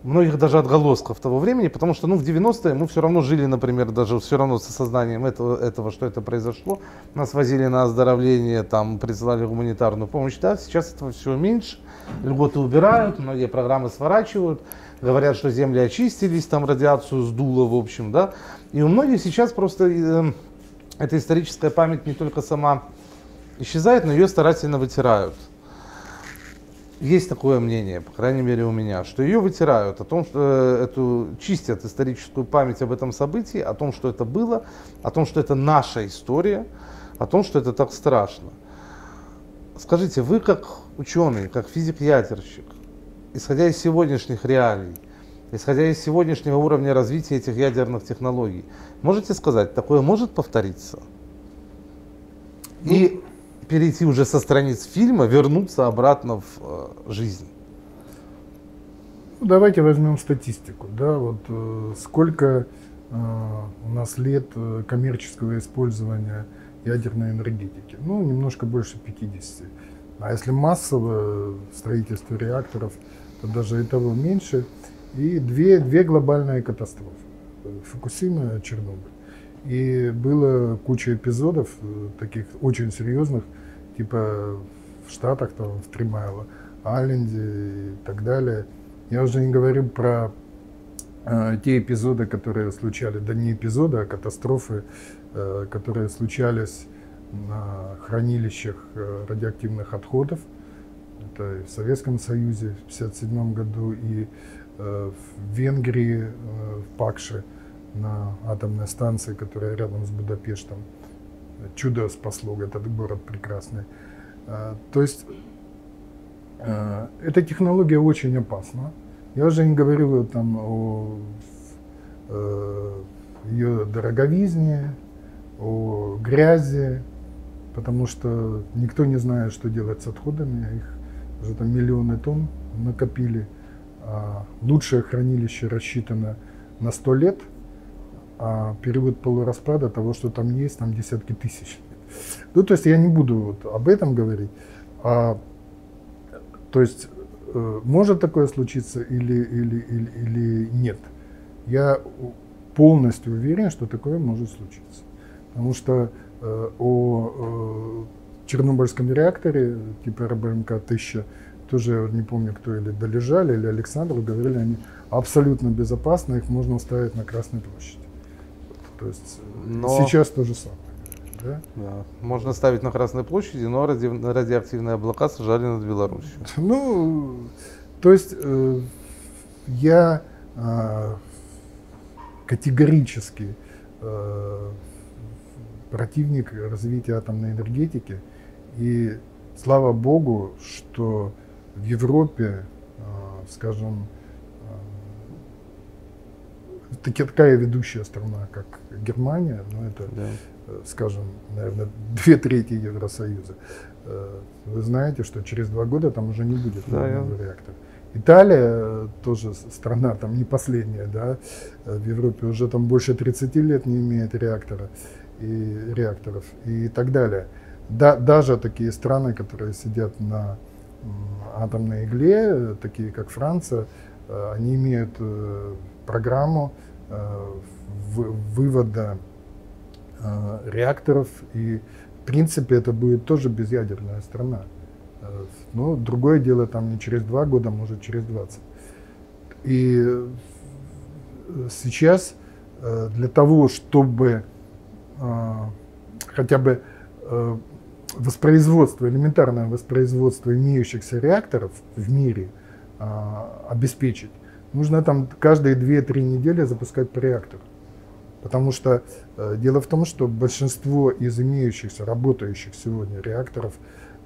многих даже отголосков того времени, потому что ну, в 90-е мы все равно жили, например, даже все равно с осознанием этого, этого, что это произошло. Нас возили на оздоровление, там, присылали гуманитарную помощь. Да, сейчас этого все меньше, льготы убирают, многие программы сворачивают, говорят, что земли очистились, там радиацию сдуло, в общем, да. И у многих сейчас просто э, эта историческая память не только сама исчезает, но ее старательно вытирают есть такое мнение, по крайней мере у меня, что ее вытирают, о том, что э, эту чистят историческую память об этом событии, о том, что это было, о том, что это наша история, о том, что это так страшно. Скажите, вы как ученый, как физик-ядерщик, исходя из сегодняшних реалий, исходя из сегодняшнего уровня развития этих ядерных технологий, можете сказать, такое может повториться? И перейти уже со страниц фильма, вернуться обратно в э, жизнь? Ну, давайте возьмем статистику. Да, вот, э, сколько э, у нас лет э, коммерческого использования ядерной энергетики? Ну, немножко больше 50. А если массовое строительство реакторов, то даже этого меньше. И две, две глобальные катастрофы. Фукусима, Чернобыль. И было куча эпизодов э, таких очень серьезных, типа в Штатах, там, в Тримайло, Айленде и так далее. Я уже не говорю про э, те эпизоды, которые случались, да не эпизоды, а катастрофы, э, которые случались на хранилищах э, радиоактивных отходов. Это и в Советском Союзе в 1957 году, и э, в Венгрии, э, в Пакше, на атомной станции, которая рядом с Будапештом чудо спасло этот город прекрасный. А, то есть а, эта технология очень опасна. Я уже не говорил там о э, ее дороговизне, о грязи, потому что никто не знает, что делать с отходами. Их уже там миллионы тонн накопили. А лучшее хранилище рассчитано на 100 лет – а период полураспада того, что там есть, там десятки тысяч. Ну, то есть я не буду вот об этом говорить. А, то есть э, может такое случиться или, или, или, или нет. Я полностью уверен, что такое может случиться. Потому что э, о э, Чернобыльском реакторе типа РБМК-1000 тоже не помню, кто или Долежали, или Александр, говорили, они абсолютно безопасны, их можно ставить на Красной площади. То есть но... сейчас то же самое. Да? Да. Можно ставить на Красной площади, но ради, радиоактивные облака сажали над Беларусью. Ну, то есть э, я э, категорически э, противник развития атомной энергетики. И слава богу, что в Европе, э, скажем, такая ведущая страна, как Германия, ну это, да. Э, скажем, наверное, две трети Евросоюза. Э, вы знаете, что через два года там уже не будет да, я... реактора. Италия э, тоже страна там не последняя, да, в Европе уже там больше 30 лет не имеет реактора и реакторов и так далее. Да, даже такие страны, которые сидят на атомной игле, такие как Франция, они имеют программу э, вывода э, реакторов. И в принципе это будет тоже безъядерная страна. Э, но другое дело там не через два года, может через 20. И сейчас для того, чтобы хотя бы воспроизводство, элементарное воспроизводство имеющихся реакторов в мире обеспечить, нужно там каждые 2-3 недели запускать по реактору. Потому что э, дело в том, что большинство из имеющихся, работающих сегодня реакторов,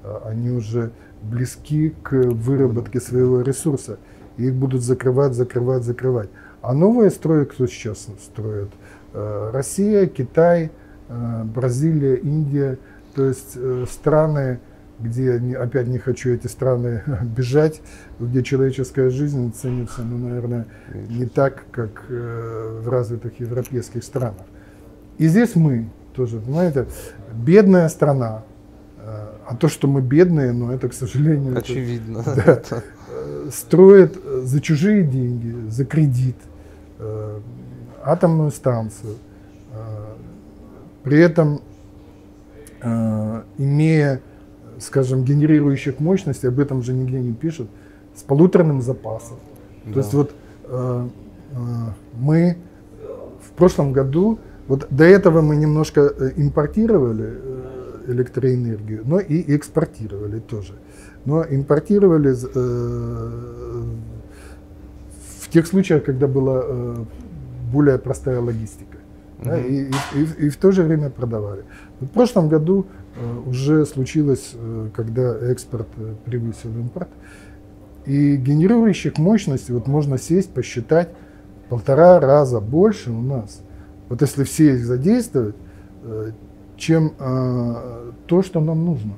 э, они уже близки к выработке своего ресурса. И их будут закрывать, закрывать, закрывать. А новые строят, кто сейчас строит? Э, Россия, Китай, э, Бразилия, Индия. То есть э, страны, где, опять не хочу эти страны бежать, где человеческая жизнь ценится, ну, наверное, не так, как э, в развитых европейских странах. И здесь мы тоже, понимаете, бедная страна, э, а то, что мы бедные, но ну, это, к сожалению, очевидно. Это, да, э, строит за чужие деньги, за кредит атомную станцию, при этом имея, скажем, генерирующих мощностей, об этом же нигде не пишут, с полуторным запасом. Да. То есть вот э, э, мы в прошлом году, вот до этого мы немножко э, импортировали э, электроэнергию, но и экспортировали тоже. Но импортировали э, в тех случаях, когда была э, более простая логистика. Mm-hmm. Да, и, и, и, и в то же время продавали. В прошлом году уже случилось, э, когда экспорт э, превысил импорт, и генерирующих мощностей, вот можно сесть, посчитать, полтора раза больше у нас. Вот если все их задействовать, э, чем э, то, что нам нужно.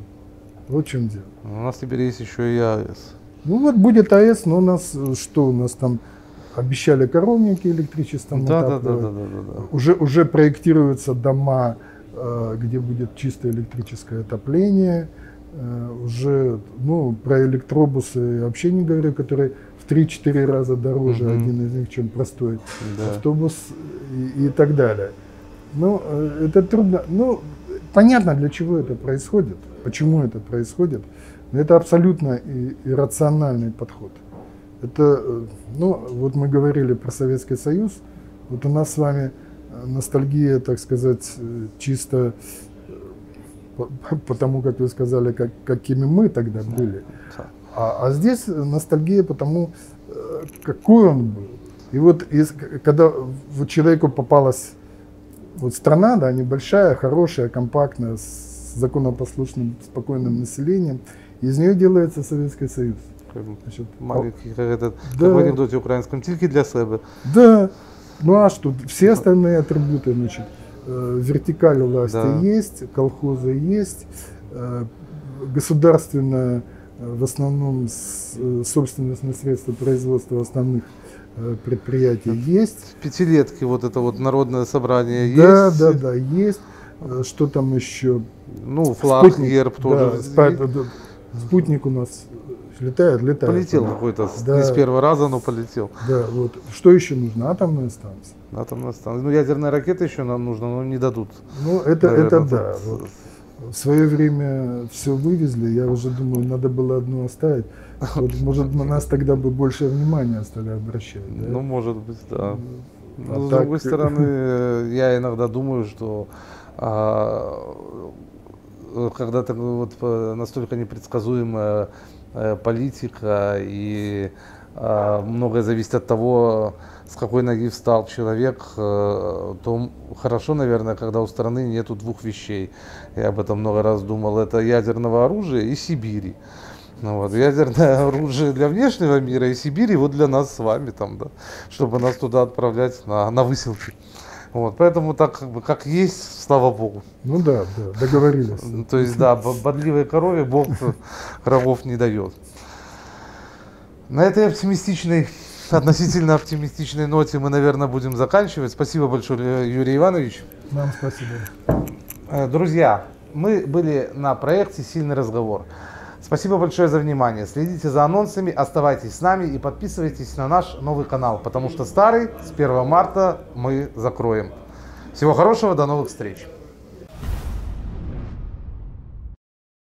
Вот в чем дело. У нас теперь есть еще и АЭС. Ну вот будет АЭС, но у нас э, что? У нас там обещали коровники электричеством да, да, да, да, да, да. Уже, уже проектируются дома, где будет чистое электрическое отопление. Уже, ну, про электробусы вообще не говорю, которые в 3-4 раза дороже, угу. один из них, чем простой да. автобус и, и так далее. Ну, это трудно. Ну, понятно, для чего это происходит, почему это происходит. Но это абсолютно иррациональный подход. Это, э, ну, вот мы говорили про Советский Союз, вот у нас с вами э, ностальгия, так сказать, э, чисто потому, как вы сказали, как, какими мы тогда были. А, а здесь ностальгия потому, какой он был. И вот из, когда вот человеку попалась вот страна, да, небольшая, хорошая, компактная, с законопослушным, спокойным населением, из нее делается Советский Союз. Значит, Маленький, как этот, да. в анекдоте украинском, только для себя. Да. Ну а что, все остальные атрибуты, значит, э, вертикаль власти да. есть, колхозы есть, э, государственная, э, в основном собственность на средства производства основных предприятий есть. Пятилетки, вот это вот народное собрание да, есть. Да, да, да, есть. Что там еще? Ну, флаг, Спутник, герб тоже. Да, спутник у нас Летает, летает. Полетел какой-то, да. не с первого раза, но полетел. Да, вот. Что еще нужно? Атомная станция. Атомная станция. Ну, ядерная ракета еще нам нужно, но не дадут. Ну, это, наверное, это да. Вот. В свое время все вывезли, я уже думаю, надо было одну оставить. Вот, может, на нас тогда бы больше внимания стали обращать. Да? Ну, может быть, да. Но, а с так... другой стороны, я иногда думаю, что а, когда то вот настолько непредсказуемая политика, и э, многое зависит от того, с какой ноги встал человек, э, то хорошо, наверное, когда у страны нету двух вещей. Я об этом много раз думал. Это ядерного оружия и Сибири. Ну, вот, ядерное оружие для внешнего мира и Сибири вот для нас с вами, там, да, чтобы нас туда отправлять на, на выселки. Вот, поэтому так как бы как есть, слава богу. Ну да, да, договорились. То есть, да, бодливой корове Бог рогов не дает. На этой оптимистичной, относительно оптимистичной ноте мы, наверное, будем заканчивать. Спасибо большое, Юрий Иванович. Вам спасибо. Э, друзья, мы были на проекте «Сильный разговор». Спасибо большое за внимание. Следите за анонсами, оставайтесь с нами и подписывайтесь на наш новый канал, потому что старый с 1 марта мы закроем. Всего хорошего, до новых встреч.